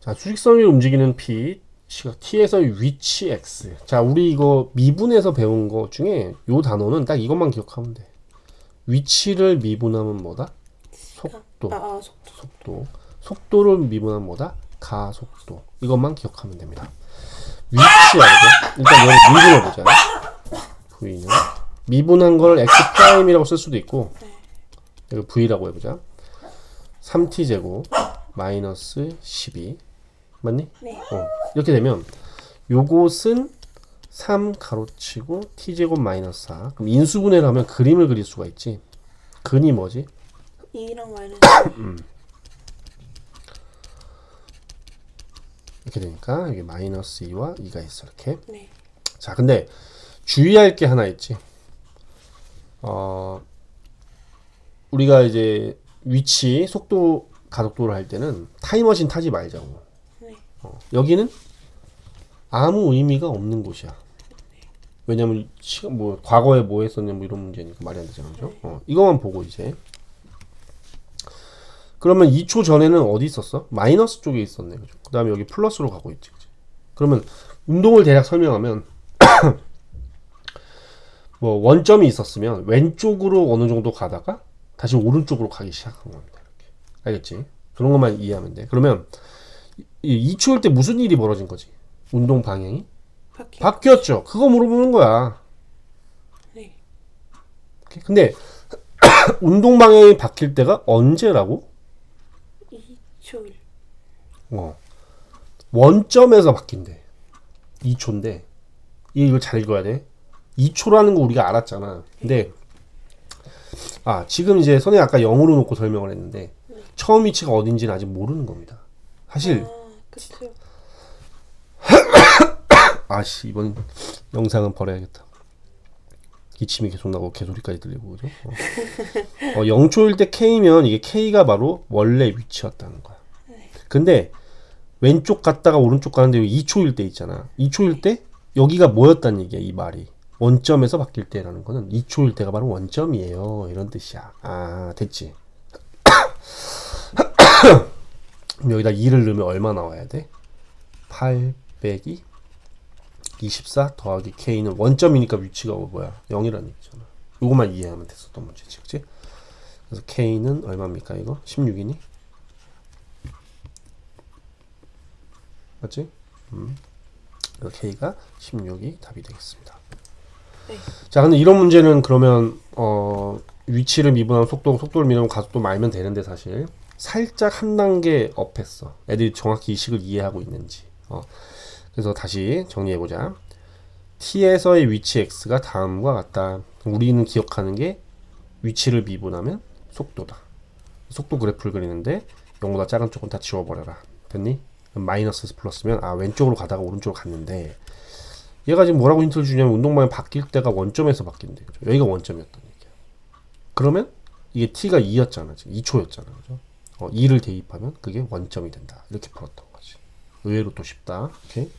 자, 수직선이 움직이는 P, 시각 T에서의 위치 X. 자, 우리 이거 미분에서 배운 거 중에 요 단어는 딱 이것만 기억하면 돼. 위치를 미분하면 뭐다? 속도. 아, 아 속도. 속도. 속도를 미분하면 뭐다? 가속도. 이것만 기억하면 됩니다. 위치 알죠? 일단 여기 미분해 보자. V는 미분한 걸 x prime이라고 쓸 수도 있고 여기 V라고 해보자. 3t 제곱 마이너스 12 맞니? 네. 어. 이렇게 되면 요것은 3 가로치고 t 제곱 마이너스 4. 그럼 인수분해를 하면 그림을 그릴 수가 있지. 근이 뭐지? 2랑 마이너스 이렇게 되니까 여기 마이너스 2와 2가 있어 이렇게. 네. 자, 근데 주의할 게 하나 있지. 어, 우리가 이제 위치, 속도, 가속도를 할 때는 타임머신 타지 말자고. 네. 어, 여기는 아무 의미가 없는 곳이야. 왜냐면 시간 뭐 과거에 뭐 했었냐 뭐 이런 문제니까 말이 안 되잖아, 그죠? 어, 이거만 보고 이제. 그러면 2초 전에는 어디 있었어? 마이너스 쪽에 있었네, 그죠? 그 다음에 여기 플러스로 가고 있지, 그지? 그러면 운동을 대략 설명하면 뭐 원점이 있었으면 왼쪽으로 어느 정도 가다가 다시 오른쪽으로 가기 시작한 겁니다. 이렇게. 알겠지? 그런 것만 이해하면 돼. 그러면 이 2초일 때 무슨 일이 벌어진 거지? 운동 방향이 바퀴. 바뀌었죠. 그거 물어보는 거야. 네. 근데 운동 방향이 바뀔 때가 언제라고? 2초일. 어. 원점에서 바뀐대. 2초인데 이거 잘 읽어야 돼. 2초라는 거 우리가 알았잖아. 근데 아 지금 이제 선생님 아까 0으로 놓고 설명을 했는데 처음 위치가 어딘지는 아직 모르는 겁니다. 사실 아. 아씨 이번 영상은 버려야겠다. 기침이 계속 나고 개소리까지 들리고 그죠? 어. 어, 0초일 때 K면 이게 K가 바로 원래 위치였다는 거야. 근데 왼쪽 갔다가 오른쪽 가는데 2초일 때 있잖아. 2초일 때 여기가 뭐였단 얘기야 이 말이. 원점에서 바뀔 때라는 거는 2초일 때가 바로 원점이에요. 이런 뜻이야. 아 됐지. 그럼 여기다 2를 넣으면 얼마 나와야 돼? 8 빼기 24 더하기 k는 원점이니까 위치가 뭐야? 0이라는 얘기잖아. 이것만 이해하면 됐었던 문제지, 그치? 그래서 k는 얼마입니까, 이거? 16이니? 맞지? 음. k가 16이 답이 되겠습니다. 네. 자, 근데 이런 문제는 그러면 어, 위치를 미분하면 속도, 속도를 미분하면 가속도 말면 되는데 사실 살짝 한 단계 업했어. 애들이 정확히 이 식을 이해하고 있는지. 어. 그래서 다시 정리해 보자. t에서의 위치 x가 다음과 같다. 우리는 기억하는 게 위치를 미분하면 속도다. 속도 그래프를 그리는데 0보다 작은 쪽은 다 지워버려라. 됐니? 마이너스 플러스면 아 왼쪽으로 가다가 오른쪽으로 갔는데 얘가 지금 뭐라고 힌트를 주냐면 운동방향 바뀔 때가 원점에서 바뀐대. 그죠? 여기가 원점이었던 얘기야. 그러면 이게 t가 2였잖아. 지금 2초였잖아. 그죠? 어, 2를 대입하면 그게 원점이 된다. 이렇게 풀었던 거지. 의외로 또 쉽다. 오케이?